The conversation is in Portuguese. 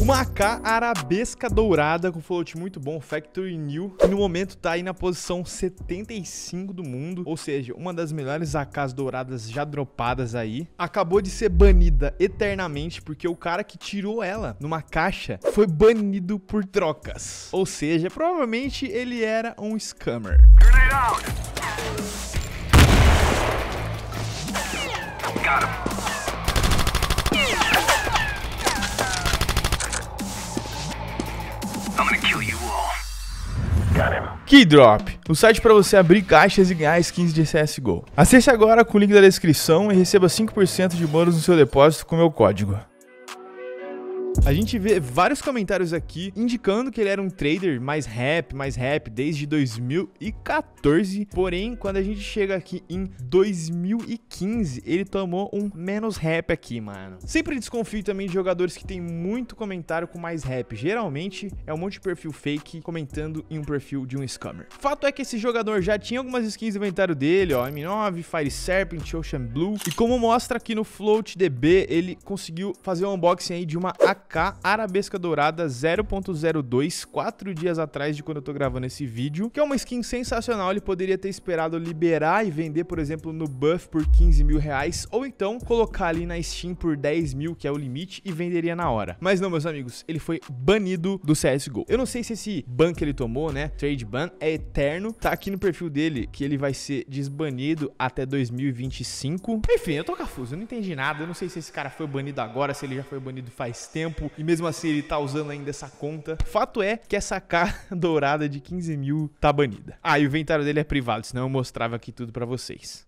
Uma AK arabesca dourada com float muito bom, Factory New, que no momento tá aí na posição 75 do mundo, ou seja, uma das melhores AKs douradas já dropadas aí. Acabou de ser banida eternamente porque o cara que tirou ela numa caixa foi banido por trocas. Ou seja, provavelmente ele era um scammer. Got him. Keydrop, o site para você abrir caixas e ganhar skins de CSGO. Acesse agora com o link da descrição e receba 5% de bônus no seu depósito com meu código. A gente vê vários comentários aqui indicando que ele era um trader mais rap, mais rap desde 2014. Porém, quando a gente chega aqui em 2015, ele tomou um menos rap aqui, mano. Sempre desconfio também de jogadores que tem muito comentário com mais rap. Geralmente é um monte de perfil fake comentando em um perfil de um scammer. Fato é que esse jogador já tinha algumas skins no inventário dele, ó, M9, Fire Serpent, Ocean Blue. E como mostra aqui no FloatDB, ele conseguiu fazer um unboxing aí de uma AK AK Arabesca Dourada 0.02, 4 dias atrás de quando eu tô gravando esse vídeo, que é uma skin sensacional, ele poderia ter esperado liberar e vender, por exemplo, no Buff por 15 mil reais, ou então colocar ali na Steam por 10 mil, que é o limite, e venderia na hora. Mas não, meus amigos, ele foi banido do CSGO. Eu não sei se esse ban que ele tomou, né, trade ban, é eterno, tá aqui no perfil dele que ele vai ser desbanido até 2025. Enfim, eu tô confuso, eu não entendi nada, eu não sei se esse cara foi banido agora, se ele já foi banido faz tempo, tempo e mesmo assim ele tá usando ainda essa conta. Fato é que essa K dourada de 15 mil tá banida. Ah, e o inventário dele é privado, senão eu mostrava aqui tudo pra vocês.